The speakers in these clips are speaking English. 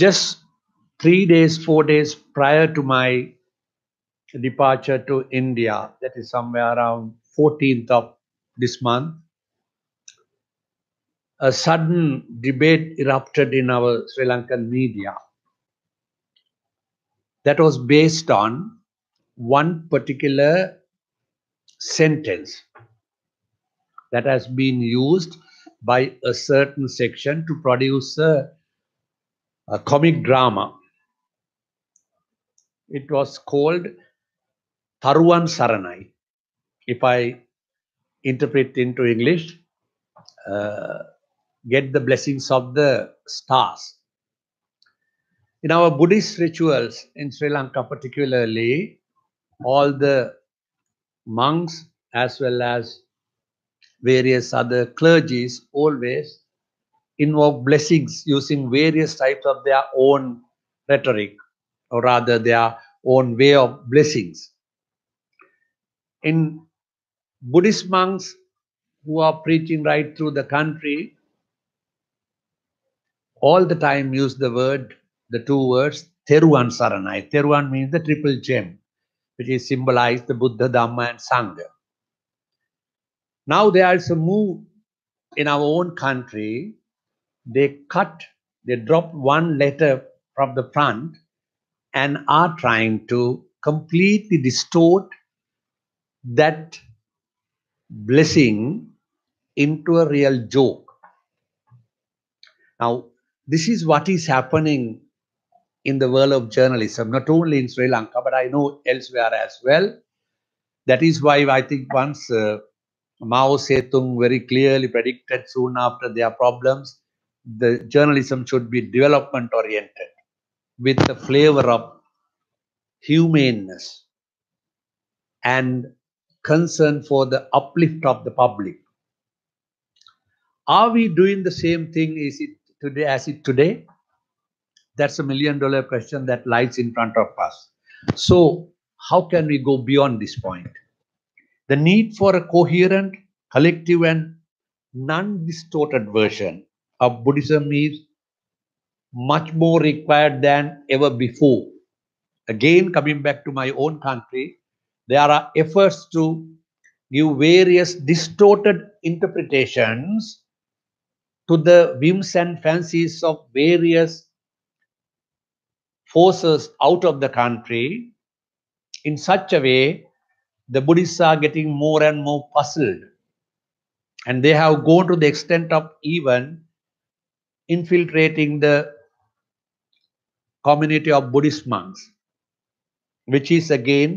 Just three days, four days prior to my departure to India, that is somewhere around 14th of this month, a sudden debate erupted in our Sri Lankan media that was based on one particular sentence that has been used by a certain section to produce a, a comic drama. It was called Taruan Saranai. If I interpret into English, uh, get the blessings of the stars. In our Buddhist rituals in Sri Lanka, particularly, all the monks as well as various other clergies always invoke blessings using various types of their own rhetoric, or rather, their own way of blessings. In Buddhist monks who are preaching right through the country, all the time use the word, the two words, Teruan Saranai. Teruan means the triple gem, which is symbolized the Buddha, Dhamma, and Sangha. Now there is a move in our own country. They cut, they drop one letter from the front and are trying to completely distort that blessing into a real joke. Now, this is what is happening in the world of journalism, not only in Sri Lanka, but I know elsewhere as well. That is why I think once uh, Mao Zedong very clearly predicted soon after their problems, the journalism should be development oriented with the flavor of humaneness and concern for the uplift of the public. Are we doing the same thing is it today as it today? That's a million dollar question that lies in front of us. So, how can we go beyond this point? The need for a coherent, collective, and non distorted version of Buddhism is much more required than ever before. Again, coming back to my own country, there are efforts to give various distorted interpretations to the whims and fancies of various forces out of the country in such a way the buddhists are getting more and more puzzled and they have gone to the extent of even infiltrating the community of buddhist monks which is again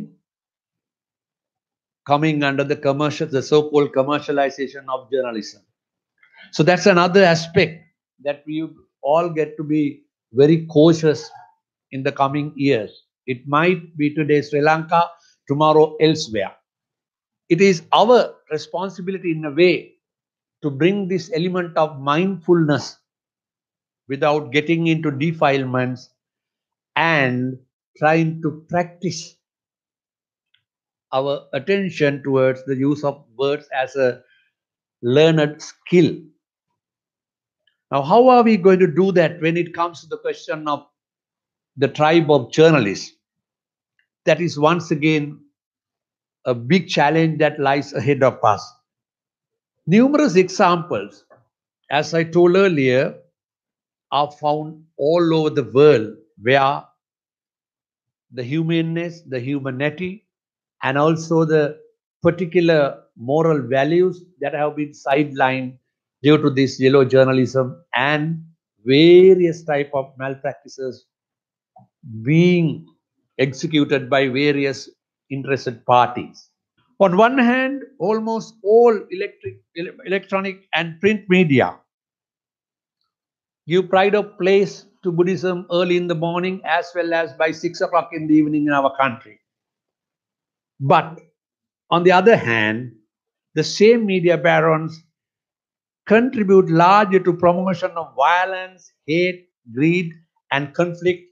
coming under the commercial the so-called commercialization of journalism so that's another aspect that we all get to be very cautious in the coming years. It might be today Sri Lanka, tomorrow elsewhere. It is our responsibility in a way to bring this element of mindfulness without getting into defilements and trying to practice our attention towards the use of words as a learned skill. Now, how are we going to do that when it comes to the question of the tribe of journalists? That is once again a big challenge that lies ahead of us. Numerous examples, as I told earlier, are found all over the world where the humanness, the humanity, and also the particular moral values that have been sidelined due to this yellow journalism and various type of malpractices being executed by various interested parties. On one hand, almost all electric, electronic and print media give pride of place to Buddhism early in the morning as well as by 6 o'clock in the evening in our country. But on the other hand, the same media barons contribute largely to promotion of violence, hate, greed, and conflict,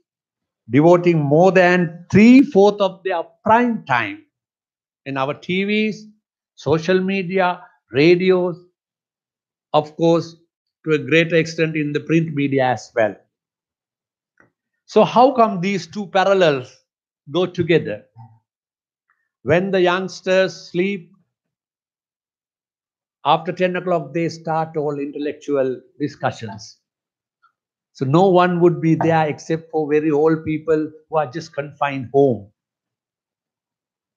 devoting more than three-fourths of their prime time in our TVs, social media, radios, of course, to a greater extent in the print media as well. So, how come these two parallels go together? When the youngsters sleep, after 10 o'clock, they start all intellectual discussions. So, no one would be there except for very old people who are just confined home.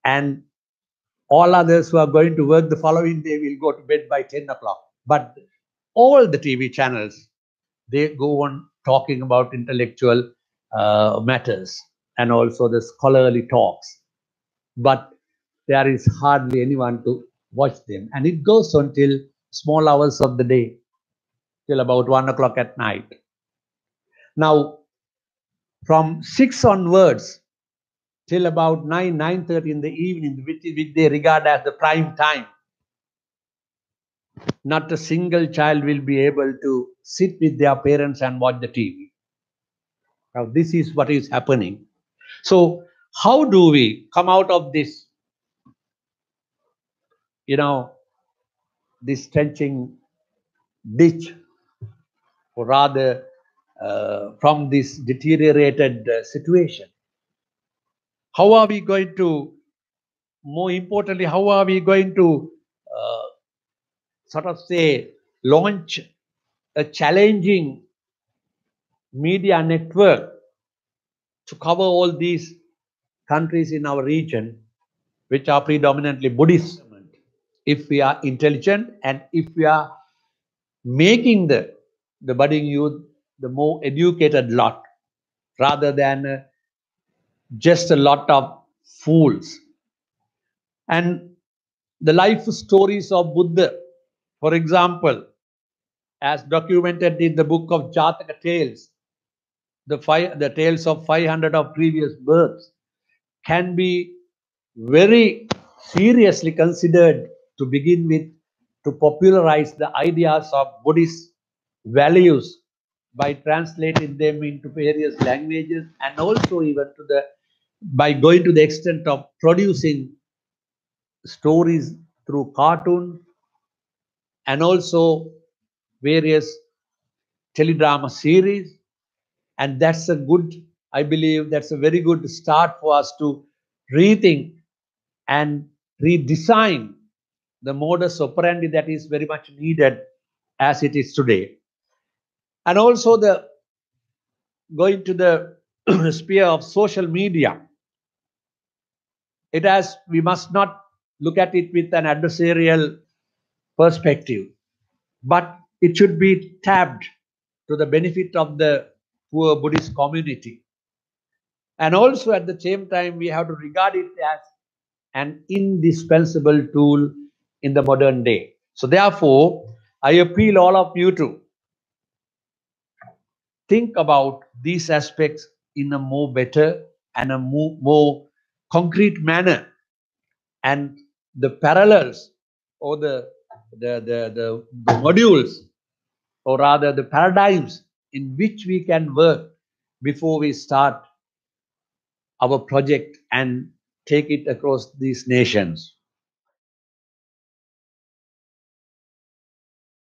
And all others who are going to work the following day will go to bed by 10 o'clock. But all the TV channels, they go on talking about intellectual uh, matters and also the scholarly talks. But there is hardly anyone to watch them. And it goes until small hours of the day, till about one o'clock at night. Now, from six onwards till about nine, nine thirty in the evening, which, which they regard as the prime time, not a single child will be able to sit with their parents and watch the TV. Now, this is what is happening. So, how do we come out of this? You know, this trenching ditch, or rather, uh, from this deteriorated uh, situation? How are we going to, more importantly, how are we going to uh, sort of say, launch a challenging media network to cover all these countries in our region, which are predominantly Buddhist. If we are intelligent and if we are making the, the budding youth the more educated lot rather than uh, just a lot of fools. And the life stories of Buddha, for example, as documented in the book of Jataka Tales, the, five, the tales of 500 of previous births, can be very seriously considered to begin with to popularize the ideas of Buddhist values by translating them into various languages and also even to the by going to the extent of producing stories through cartoon and also various teledrama series. And that's a good i believe that's a very good start for us to rethink and redesign the modus operandi that is very much needed as it is today. And also the going to the sphere of social media. It has we must not look at it with an adversarial perspective. But it should be tapped to the benefit of the poor buddhist community. And also at the same time we have to regard it as an indispensable tool in the modern day. So therefore i appeal all of you to think about these aspects in a more better and a more, more concrete manner. And the parallels or the the, the, the, the modules or rather the paradigms in which we can work before we start our project and take it across these nations